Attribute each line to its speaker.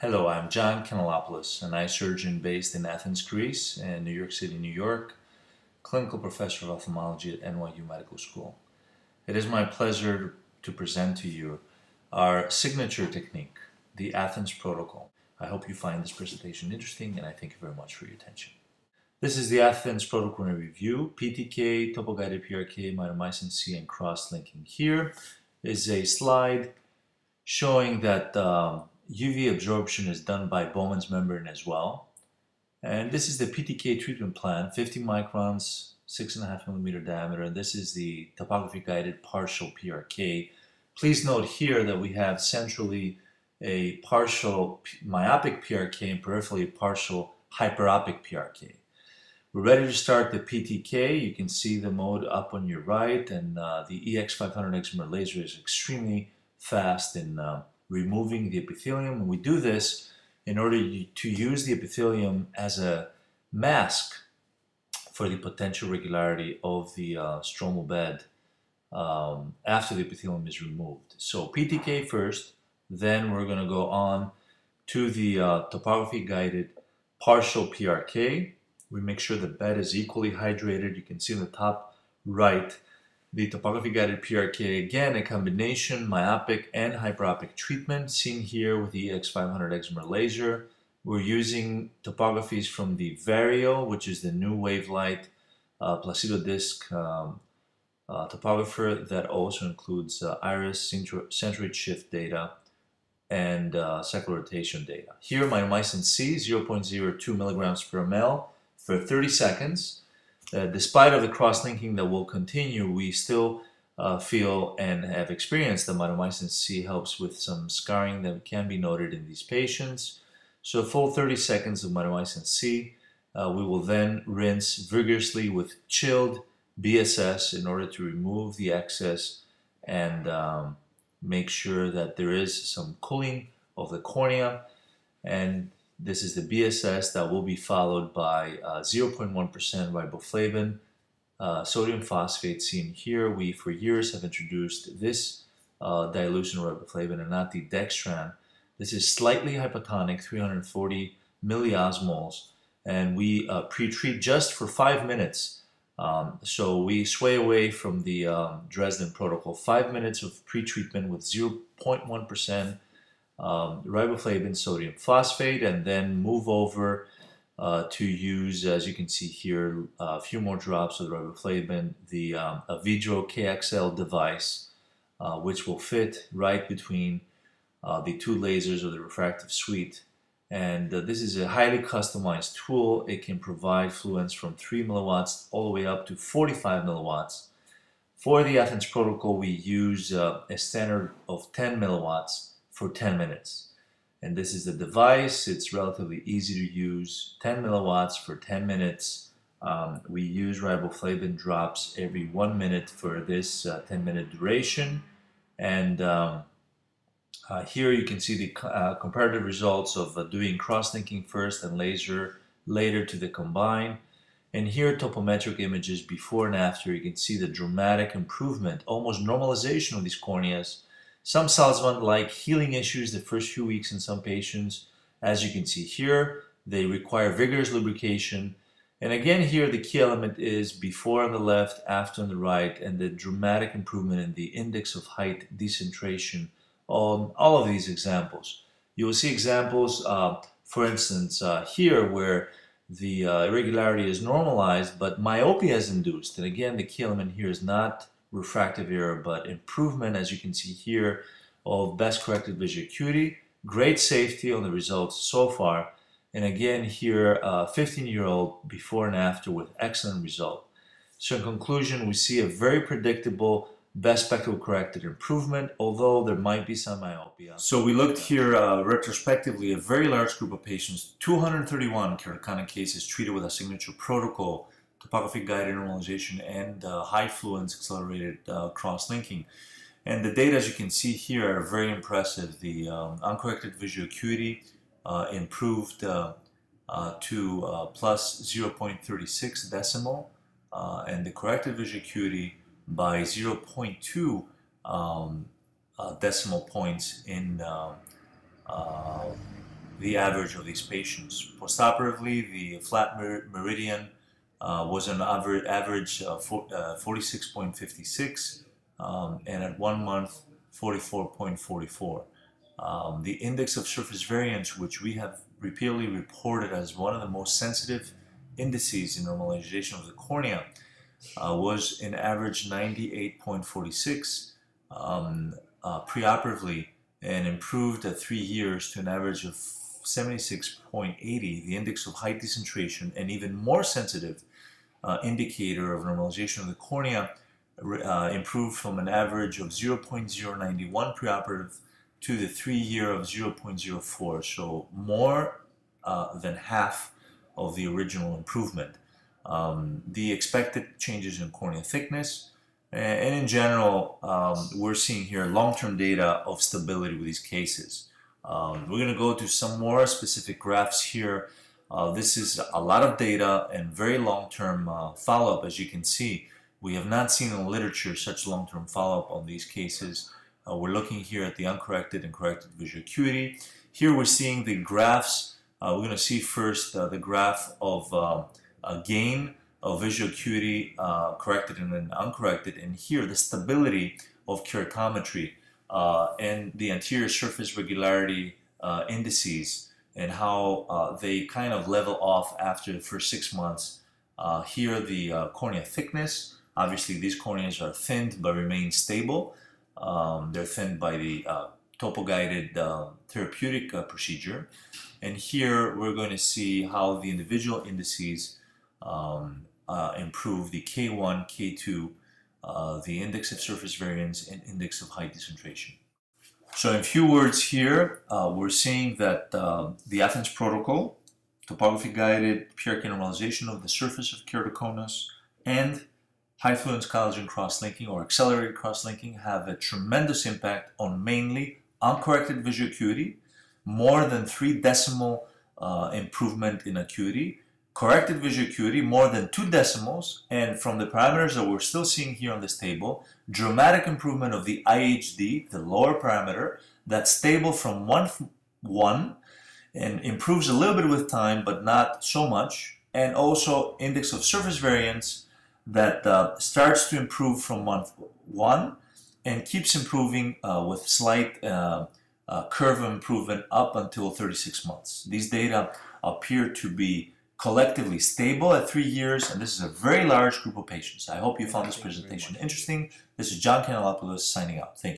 Speaker 1: Hello, I'm John Kanellopoulos, an eye surgeon based in Athens, Greece, and New York City, New York, clinical professor of ophthalmology at NYU Medical School. It is my pleasure to present to you our signature technique, the Athens Protocol. I hope you find this presentation interesting, and I thank you very much for your attention. This is the Athens Protocol in review, PTK, topo-guided PRK, mitomycin C, and cross-linking. Here is a slide showing that um, UV absorption is done by Bowman's membrane as well. And this is the PTK treatment plan, 50 microns, 6.5 millimeter diameter, and this is the topography guided partial PRK. Please note here that we have centrally a partial myopic PRK and peripherally a partial hyperopic PRK. We're ready to start the PTK. You can see the mode up on your right, and uh, the EX500 excimer laser is extremely fast in uh, removing the epithelium. And we do this in order to use the epithelium as a mask for the potential regularity of the uh, stromal bed um, after the epithelium is removed. So PTK first, then we're going to go on to the uh, topography guided partial PRK. We make sure the bed is equally hydrated. You can see in the top right the topography guided PRK, again, a combination myopic and hyperopic treatment seen here with the EX500 excimer laser. We're using topographies from the Vario, which is the new Wavelight uh, Placido disc um, uh, topographer that also includes uh, iris centroid shift data and uh, cyclorotation data. Here, mitomycin C, 0.02 milligrams per ml for 30 seconds uh, despite of the cross-linking that will continue, we still uh, feel and have experienced that mitomycin C helps with some scarring that can be noted in these patients. So full 30 seconds of mitomycin C. Uh, we will then rinse vigorously with chilled BSS in order to remove the excess and um, make sure that there is some cooling of the cornea. And this is the BSS that will be followed by 0.1% uh, riboflavin, uh, sodium phosphate seen here. We, for years, have introduced this uh, dilution riboflavin and not the dextran. This is slightly hypotonic, 340 milliosmoles, and we uh, pre-treat just for five minutes. Um, so we sway away from the um, Dresden protocol. Five minutes of pre-treatment with 0.1% um, riboflavin sodium phosphate and then move over uh, to use, as you can see here, a few more drops of riboflavin, the um, Avedro KXL device, uh, which will fit right between uh, the two lasers of the refractive suite. And uh, this is a highly customized tool. It can provide fluence from 3 milliwatts all the way up to 45 milliwatts. For the Athens protocol, we use uh, a standard of 10 milliwatts for 10 minutes. And this is the device. It's relatively easy to use. 10 milliwatts for 10 minutes. Um, we use riboflavin drops every one minute for this uh, 10 minute duration. And um, uh, here you can see the uh, comparative results of uh, doing cross-linking first and laser later to the combine. And here topometric images before and after. You can see the dramatic improvement, almost normalization of these corneas some Salzmann-like healing issues the first few weeks in some patients. As you can see here, they require vigorous lubrication. And again here, the key element is before on the left, after on the right, and the dramatic improvement in the index of height decentration on all of these examples. You will see examples, uh, for instance, uh, here where the uh, irregularity is normalized, but myopia is induced. And again, the key element here is not refractive error, but improvement, as you can see here, of best corrected visual acuity, great safety on the results so far, and again here, 15-year-old before and after with excellent result. So in conclusion, we see a very predictable best spectacle corrected improvement, although there might be some myopia. So we looked here uh, retrospectively a very large group of patients, 231 keratoconic cases treated with a signature protocol topography guided normalization and uh, high fluence accelerated uh, cross-linking. And the data, as you can see here, are very impressive. The um, uncorrected visual acuity uh, improved uh, uh, to uh, plus 0.36 decimal, and the corrected visual acuity by 0.2 um, decimal points in the average of these patients. Postoperatively, the flat mer- meridian uh, was an average, average uh, for, uh, 46.56, um, and at one month, 44.44. Um, the index of surface variance, which we have repeatedly reported as one of the most sensitive indices in normalization of the cornea, uh, was an average 98.46 um, uh, preoperatively and improved at three years to an average of 76.80, the index of height decentration, and even more sensitive uh, indicator of normalization of the cornea uh, improved from an average of 0.091 preoperative to the three year of 0.04, so more uh, than half of the original improvement. Um, the expected changes in cornea thickness, and in general, um, we're seeing here long-term data of stability with these cases. Um, we're going to go to some more specific graphs here. Uh, this is a lot of data and very long-term uh, follow-up, as you can see. We have not seen in literature such long-term follow-up on these cases. Uh, we're looking here at the uncorrected and corrected visual acuity. Here we're seeing the graphs. Uh, we're going to see first uh, the graph of uh, gain of visual acuity corrected and then uncorrected, and here the stability of keratometry uh, and the anterior surface regularity uh, indices and how uh, they kind of level off after the first six months. Uh, here the uh, cornea thickness, obviously these corneas are thinned but remain stable. Um, they're thinned by the topo-guided therapeutic procedure. And here we're going to see how the individual indices um, uh, improve the K1, K2, uh, the index of surface variance, and index of height decentration. So in few words here, uh, we're seeing that uh, the Athens protocol, topography-guided PRK normalization of the surface of keratoconus, and high fluence collagen cross-linking or accelerated cross-linking have a tremendous impact on mainly uncorrected visual acuity, more than three decimal uh, improvement in acuity, corrected visual acuity more than two decimals, and from the parameters that we're still seeing here on this table, dramatic improvement of the IHD, the lower parameter, that's stable from 1, 1 and improves a little bit with time, but not so much, and also index of surface variance that uh, starts to improve from month 1 and keeps improving uh, with slight uh, uh curve improvement up until 36 months. These data appear to be collectively stable at three years, and this is a very large group of patients. I hope you found this presentation interesting. This is John Kanellopoulos signing out. Thank you.